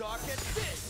Gawk at this!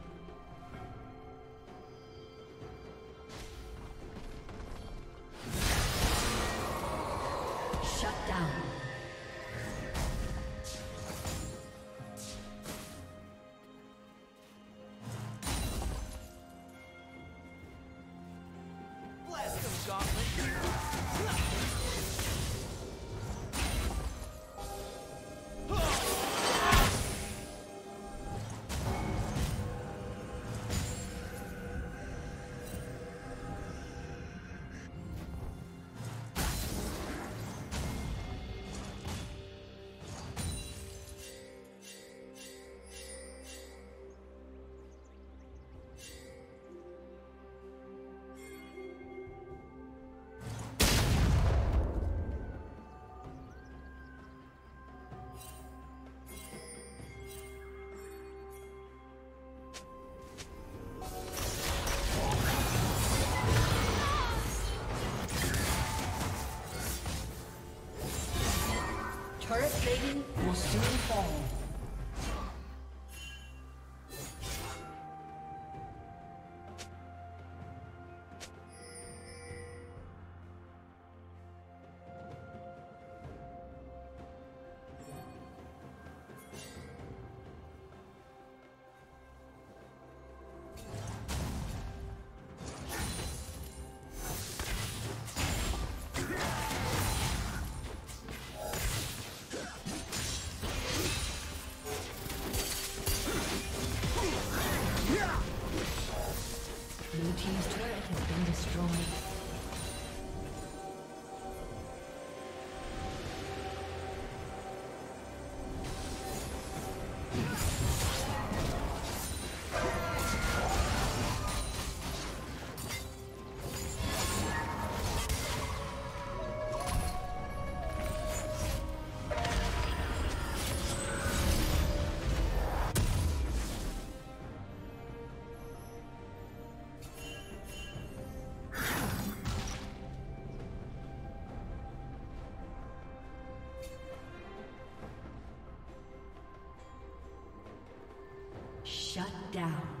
Shut down.